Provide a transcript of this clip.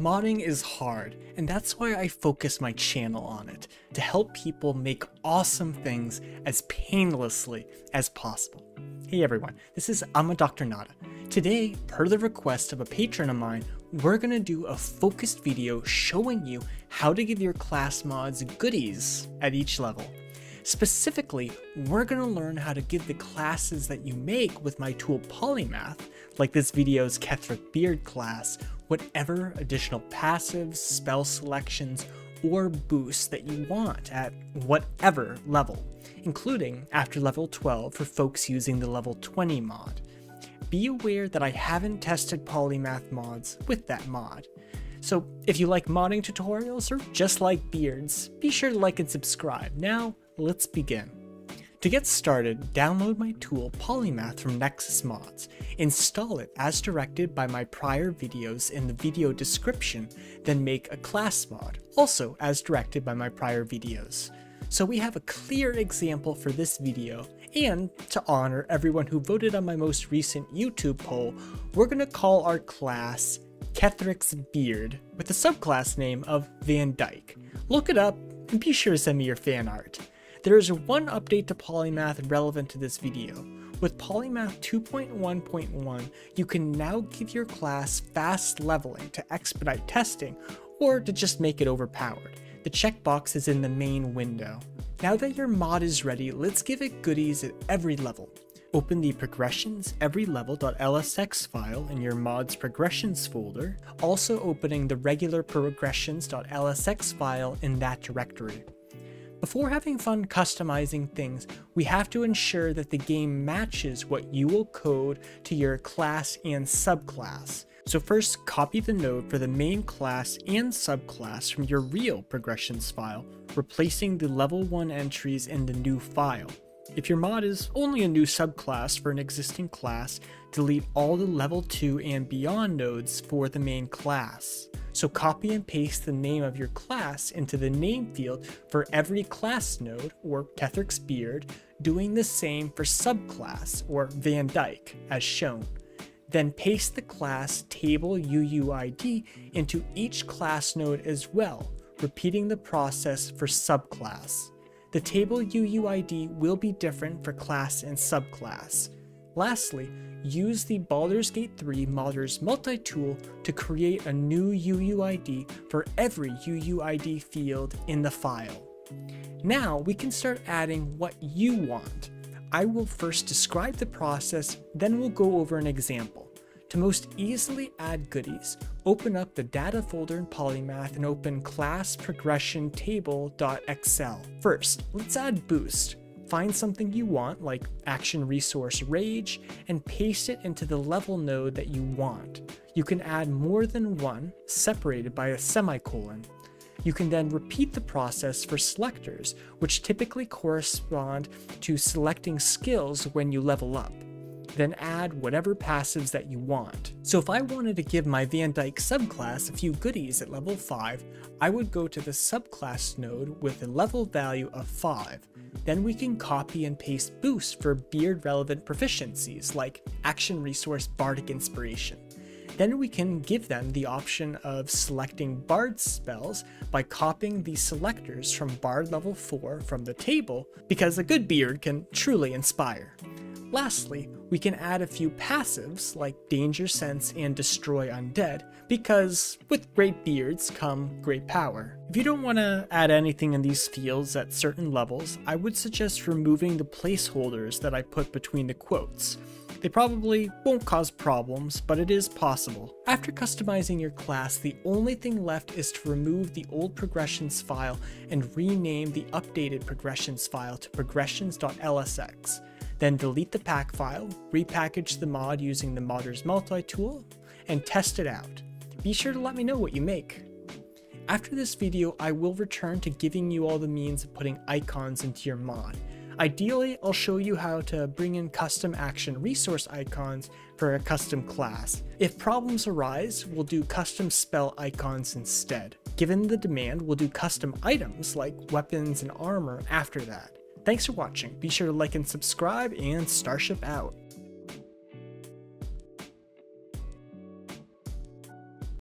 Modding is hard, and that's why I focus my channel on it, to help people make awesome things as painlessly as possible. Hey everyone, this is I'm a Dr. Not A. Today, per the request of a patron of mine, we're gonna do a focused video showing you how to give your class mods goodies at each level. Specifically, we're going to learn how to give the classes that you make with my tool Polymath, like this video's Ketheric Beard class, whatever additional passives, spell selections, or boosts that you want at whatever level, including after level 12 for folks using the level 20 mod. Be aware that I haven't tested Polymath mods with that mod. So if you like modding tutorials or just like beards, be sure to like and subscribe. Now, let's begin. To get started, download my tool Polymath from Nexus Mods, install it as directed by my prior videos in the video description, then make a class mod, also as directed by my prior videos. So we have a clear example for this video, and to honor everyone who voted on my most recent YouTube poll, we're going to call our class Ketheric's Beard, with the subclass name of Van Dyke. Look it up, and be sure to send me your fan art. There is one update to Polymath relevant to this video. With Polymath 2.1.1, you can now give your class fast leveling to expedite testing, or to just make it overpowered. The checkbox is in the main window. Now that your mod is ready, let's give it goodies at every level. Open the progressions every level.lsx file in your mod's progressions folder, also opening the regular progressions.lsx file in that directory. Before having fun customizing things, we have to ensure that the game matches what you will code to your class and subclass. So first, copy the node for the main class and subclass from your real progressions file, replacing the level 1 entries in the new file. If your mod is only a new subclass for an existing class, delete all the level 2 and beyond nodes for the main class. So copy and paste the name of your class into the name field for every class node, or Ketheric's Beard, doing the same for subclass, or Van Dyke, as shown. Then paste the class table UUID into each class node as well, repeating the process for subclass. The table UUID will be different for class and subclass. Lastly, use the Baldur's Gate 3 modders multi-tool to create a new UUID for every UUID field in the file. Now we can start adding what you want. I will first describe the process, then we'll go over an example. To most easily add goodies, open up the data folder in Polymath and open class progression table.xl. First, let's add boost. Find something you want, like action resource rage, and paste it into the level node that you want. You can add more than one, separated by a semicolon. You can then repeat the process for selectors, which typically correspond to selecting skills when you level up then add whatever passives that you want. So if I wanted to give my Van Dyke subclass a few goodies at level 5, I would go to the subclass node with a level value of 5. Then we can copy and paste boosts for beard relevant proficiencies like Action Resource Bardic Inspiration. Then we can give them the option of selecting Bard spells by copying the selectors from Bard level 4 from the table, because a good beard can truly inspire. Lastly, we can add a few passives like Danger Sense and Destroy Undead, because with great beards come great power. If you don't want to add anything in these fields at certain levels, I would suggest removing the placeholders that I put between the quotes. They probably won't cause problems, but it is possible. After customizing your class, the only thing left is to remove the old progressions file and rename the updated progressions file to progressions.lsx. Then delete the pack file, repackage the mod using the modders multi-tool, and test it out. Be sure to let me know what you make. After this video, I will return to giving you all the means of putting icons into your mod. Ideally, I'll show you how to bring in custom action resource icons for a custom class. If problems arise, we'll do custom spell icons instead. Given the demand, we'll do custom items like weapons and armor after that. Thanks for watching. Be sure to like and subscribe, and Starship out.